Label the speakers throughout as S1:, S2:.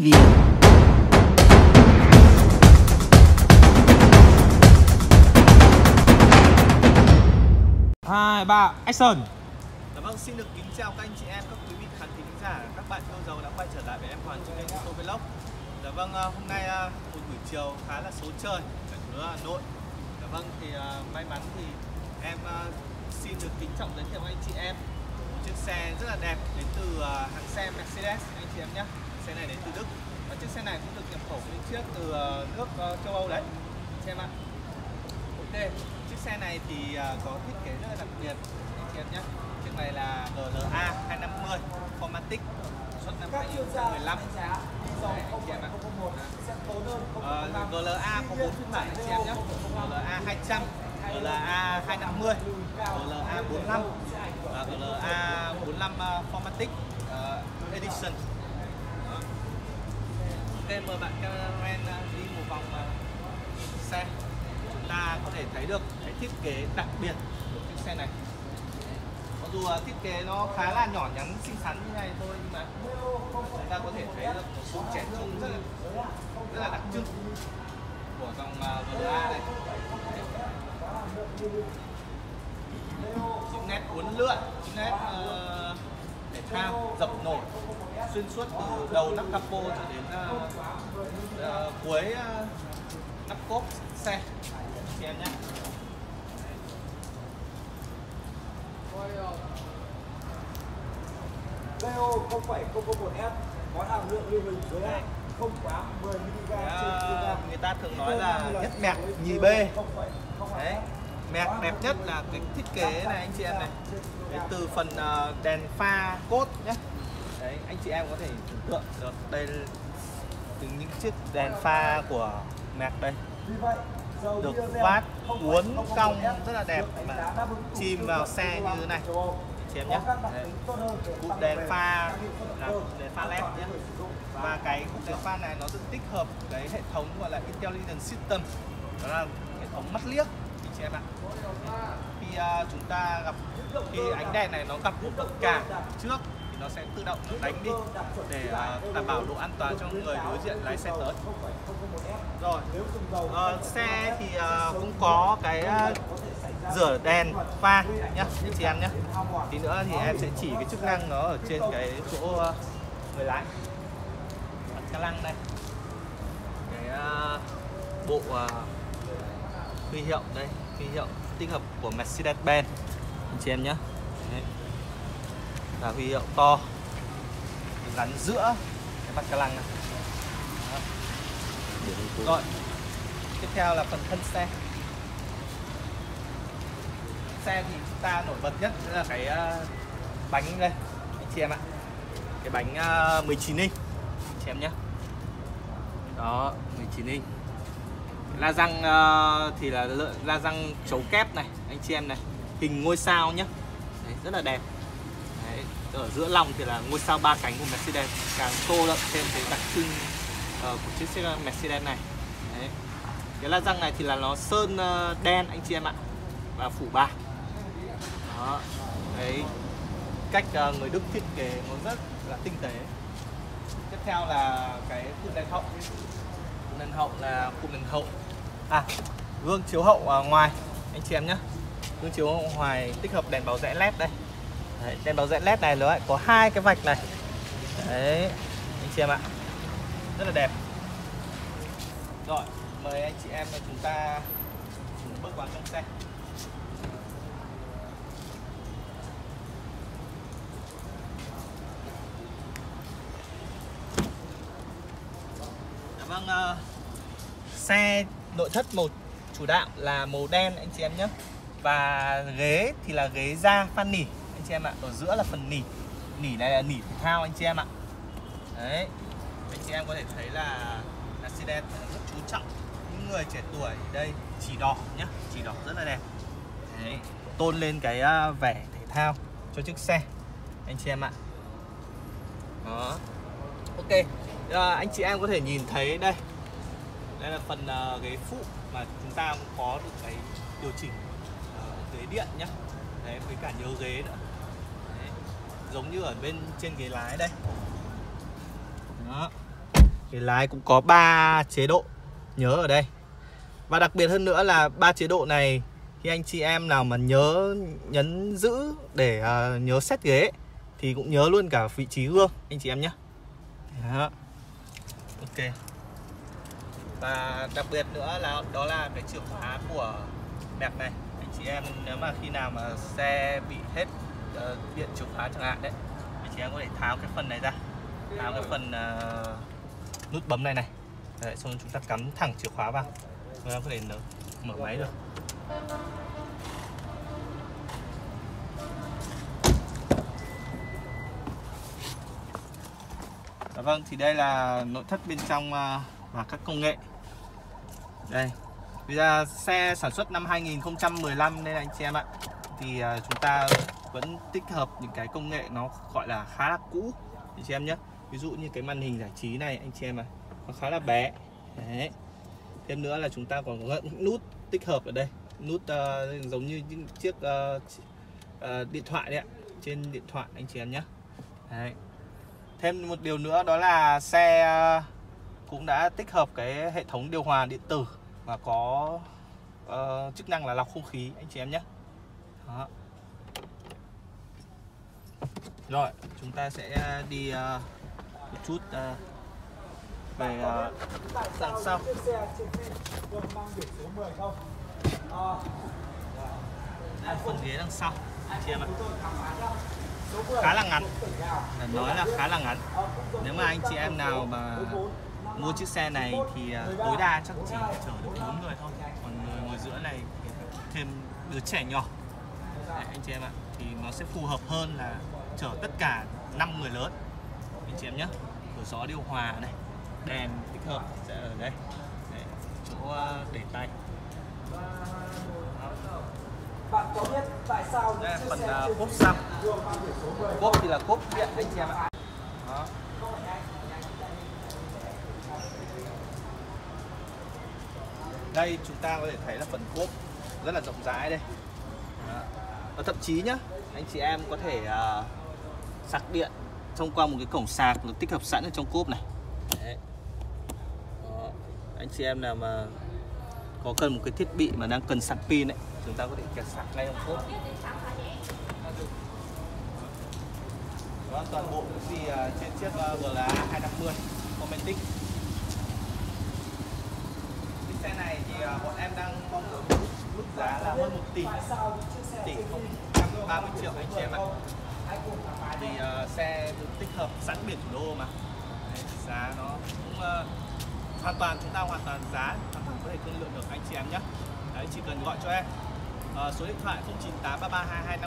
S1: TV.
S2: hai ba action
S3: Dạ vâng, xin được kính chào các anh chị em, các quý vị khán thính giả, các bạn yêu dấu đã quay trở lại với em Hoàn trên kênh YouTube Vlog. Dạ vâng, à, hôm nay à, một buổi chiều khá là số trời ở thủ đô Hà Nội. Dạ vâng, thì à, may mắn thì em xin được kính trọng giới thiệu anh chị em một chiếc xe rất là đẹp đến từ hãng xe Mercedes anh chị em nhé. Xe này đến từ Đức và chiếc xe này cũng được nhập khẩu nguyên chiếc từ à, nước à, châu Âu đấy. Anh chị em ạ. Ok, chiếc xe này thì à, có thiết kế rất là đặc biệt anh em nhé. Chiếc này là GLA 250 Formatic xuất năm 2015. Đấy, anh chị em ạ. Ờ, GLA có 4 phiên bản anh chị em nhé. GLA 200, GLA 250, GLA 45 và GLA 45 uh, Formatic uh, Edition. Ok, mời bạn cameraman à, đi một vòng à, xe. Chúng ta có thể thấy được cái thiết kế đặc biệt của chiếc xe này. Mặc dù à, thiết kế nó khá là nhỏ nhắn xinh xắn như này thôi nhưng mà chúng ta có thể thấy được một sự trẻ trung rất là, rất là đặc trưng của dòng VLA này. Những nét uốn lượn những nét uh, thể thao dập nổi xuyên suốt từ đầu nắp capo cho đến uh, uh, cuối uh, nắp cốp xe. Chị em nhé.
S4: Leo 0.001F có hàm lượng lưu huỳnh dưới hạn không quá 10 mg.
S3: Ờ, người ta thường nói là nhất mẹc nhì b đấy mẹc đẹp nhất là cái thiết kế này anh chị em này. đấy, từ phần ờ, đèn pha cốt nhé đấy anh chị em có thể tưởng tượng được đây từ những chiếc đèn pha của mẹc đây. Được vát
S4: 0.001F
S3: uốn cong rất là đẹp mà chìm vào xe như thế này. Chị em nhé. cụm đèn pha là đèn pha led nhé. Và cái cụm đèn pha này nó được tích hợp cái hệ thống gọi là intelligent system. Đó là hệ thống mắt liếc anh chị em ạ. Khi à, chúng ta gặp khi ánh đèn này nó gặp một vật cản trước nó sẽ tự động đánh đi để à, đảm bảo độ an toàn cho người đối diện lái xe tới. Rồi Ờ, xe thì à, cũng có cái à, rửa đèn pha nhá chị em nhé tí nữa thì em sẽ chỉ cái chức năng nó ở trên cái chỗ người lái. Cái lăng đây. Cái bộ huy hiệu đây huy hiệu tích hợp của Mercedes-Benz. Chị em nhé Đấy là huy hiệu to. Gắn giữa cái mặt ca lăng này. Đó. rồi tiếp theo là phần thân xe. Xe thì chúng ta nổi bật nhất là cái ờ, bánh đây. Anh chị em ạ. Cái bánh ờ, 19 inch. Anh chị em nhé. Đó 19 inch. La răng ờ, thì là la răng chấu kép này anh chị em này. Hình ngôi sao nhé. Đấy, rất là đẹp ở giữa lòng thì là ngôi sao ba cánh của Mercedes. Càng tô đậm thêm cái đặc trưng uh, của chiếc xe Mercedes này. Đấy. cái la răng này thì là nó sơn uh, đen anh chị em ạ và phủ bạc đó. Đấy. Cách uh, người Đức thiết kế nó rất là tinh tế. Tiếp theo là cái cụm đèn hậu. Cụm đèn hậu là cụm đèn hậu. À gương chiếu hậu uh, ngoài. Anh chị em nhé gương chiếu hậu ngoài tích hợp đèn báo rẽ led đây đấy, đèn báo rẽ led này nó có hai cái vạch này. Đấy anh chị em ạ. Rất là đẹp. Rồi mời anh chị em và chúng ta bước vào trong xe. Dạ vâng, uh, xe nội thất màu chủ đạo là màu đen anh chị em nhé. Và ghế thì là ghế da phan nỉ chị em ạ. Ở giữa là phần nỉ. Nỉ này là nỉ thể thao anh chị em ạ. Đấy. Anh chị em có thể thấy là Mercedes rất chú trọng những người trẻ tuổi đây. Chỉ đỏ nhá. Chỉ đỏ rất là đẹp. Đấy. Tôn lên cái à, vẻ thể thao cho chiếc xe. Anh chị em ạ. Đó. Ok. À, anh chị em có thể nhìn thấy đây. Đây là phần uh, ghế phụ mà chúng ta cũng có được cái điều chỉnh uh, ghế điện nhá. Đấy với cả nhiều ghế nữa giống như ở bên trên ghế lái đây. Đó. Ghế lái cũng có 3 chế độ nhớ ở đây. Và đặc biệt hơn nữa là ba chế độ này Khi anh chị em nào mà nhớ nhấn giữ để uh, nhớ set ghế Thì cũng nhớ luôn cả vị trí gương anh chị em nhé. Đó. Ok. Và đặc biệt nữa là đó là cái chìa khóa của đẹp này. Anh chị em nếu mà khi nào mà xe bị hết uh, điện chìa khóa chẳng hạn đấy. Anh chị em có thể tháo cái phần này ra. Tháo cái phần uh, nút bấm này này. Đấy, xong chúng ta cắm thẳng chìa khóa vào. Chúng ta có thể mở máy được Dạ vâng, thì đây là nội thất bên trong ờ, và các công nghệ. Đây Bây giờ xe sản xuất năm 2015 nên anh chị em ạ. Thì chúng ta vẫn tích hợp những cái công nghệ nó gọi là khá là cũ Anh chị em nhé Ví dụ như cái màn hình giải trí này anh chị em à Nó khá là bé Đấy. Thêm nữa là chúng ta còn có những nút tích hợp ở đây Nút uh, giống như những chiếc uh, uh, điện thoại đấy ạ Trên điện thoại anh chị em nhé Đấy. Thêm một điều nữa đó là xe cũng đã tích hợp cái hệ thống điều hòa điện tử và có uh, chức năng là lọc không khí anh chị em nhé. Đó. Rồi, chúng ta sẽ à, đi uh, một chút uh, về uh, đằng sau. Đây, phần ghế đằng sau chị em ạ khá là ngắn. Nói là khá là ngắn. Nếu mà anh chị em nào mà mua chiếc xe này thì tối đa chắc chỉ chở được bốn người thôi. Còn người ngồi giữa này thêm đứa trẻ nhỏ. Đấy, anh chị em ạ thì nó sẽ phù hợp hơn là chở tất cả 5 người lớn. Anh chị em nhé cửa gió điều hòa này đèn tích hợp sẽ ở đây. Đấy, chỗ à, để tay.
S4: Bạn có biết tại sao
S3: đây phần uh, cốp xăm. cốp thì là cốp điện anh chị em ạ. Đó. đây chúng ta có thể thấy là phần cốp rất là rộng rãi đây. Đó. và thậm chí nhá anh chị em có thể uh, sạc điện thông qua một cái cổng sạc được tích hợp sẵn ở trong cốp này. Đấy. Đó. anh chị em nào mà có cần một cái thiết bị mà đang cần sạc pin ấy, chúng ta có thể kẹt sạc ngay trong cốp. Đó toàn bộ những gì trên chiếc à, GLA 250 Comentic chiếc xe này thì à, bọn em đang mong muốn mức giá là hơn 1 tỷ. Tỷ không 30 triệu anh chị em ạ vì uh, xe được tích hợp sẵn biển thủ đô mà. Đấy, giá nó cũng uh, hoàn toàn chúng ta hoàn toàn giá hoàn toàn có thể thương lượng được anh chị em nhé. Đấy, chỉ cần gọi cho em. Uh, số điện thoại 0983322508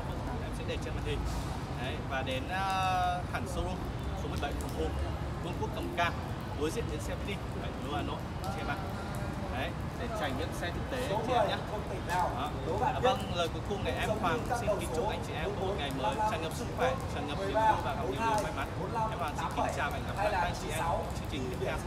S3: em sẽ để trên màn hình. Đấy, và đến uh, hẳn showroom số 17 Thủ Đô Vương quốc Cầm ca đối diện đến xe Vinh thủ đô Hà Nội. Chị em ạ. Đấy, để trải nghiệm xe thực tế anh chị em nhé. À, vâng lời cuối cùng này em Hoàng xin kính chúc anh chị em có một ngày mới tràn ngập sức khỏe tràn ngập niềm vui và gặp nhiều điều may mắn. Em Hoàng xin kính chào và hẹn gặp lại các anh chị em chương trình tiếp theo